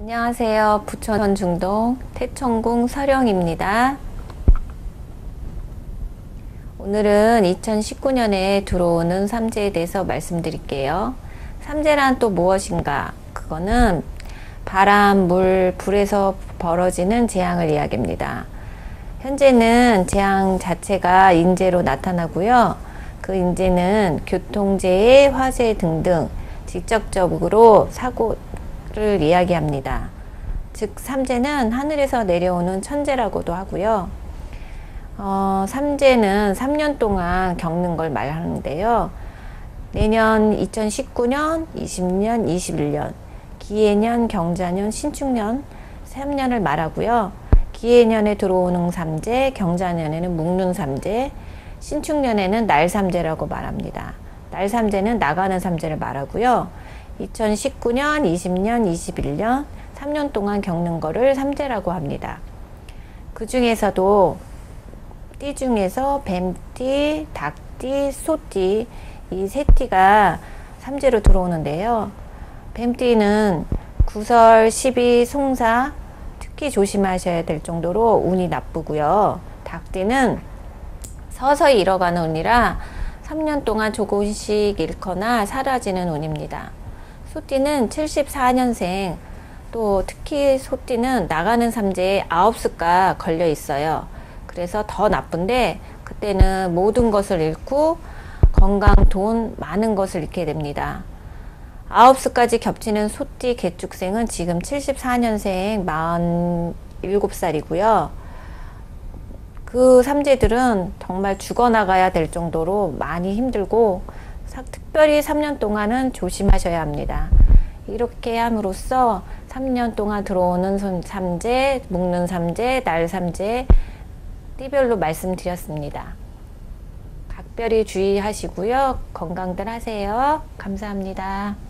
안녕하세요. 부천 중동 태천궁 서령입니다. 오늘은 2019년에 들어오는 삼재에 대해서 말씀드릴게요. 삼재란 또 무엇인가? 그거는 바람, 물, 불에서 벌어지는 재앙을 이야기합니다. 현재는 재앙 자체가 인재로 나타나고요. 그 인재는 교통재해, 화재 등등 직접적으로 사고 를 이야기합니다. 즉, 삼재는 하늘에서 내려오는 천재라고도 하고요. 어, 삼재는 3년 동안 겪는 걸 말하는데요. 내년 2019년, 20년, 21년, 기해년, 경자년, 신축년 3년을 말하고요. 기해년에 들어오는 삼재, 경자년에는 묵는 삼재, 신축년에는 날 삼재라고 말합니다. 날 삼재는 나가는 삼재를 말하고요. 2019년, 20년, 21년 3년 동안 겪는 거를 삼재라고 합니다. 그 중에서도 띠 중에서 뱀띠, 닭띠, 소띠 이 세 띠가 삼재로 들어오는데요. 뱀띠는 구설, 시비, 송사 특히 조심하셔야 될 정도로 운이 나쁘고요. 닭띠는 서서히 잃어가는 운이라 3년 동안 조금씩 잃거나 사라지는 운입니다. 소띠는 74년생 또 특히 소띠는 나가는 삼재에 아홉 수가 걸려 있어요. 그래서 더 나쁜데 그때는 모든 것을 잃고 건강, 돈, 많은 것을 잃게 됩니다. 아홉 수까지 겹치는 소띠 개축생은 지금 74년생 47살이고요. 그 삼재들은 정말 죽어나가야 될 정도로 많이 힘들고 특별히 3년 동안은 조심하셔야 합니다. 이렇게 함으로써 3년 동안 들어오는 삼재, 묵는 삼재, 날 삼재 띠별로 말씀드렸습니다. 각별히 주의하시고요. 건강들 하세요. 감사합니다.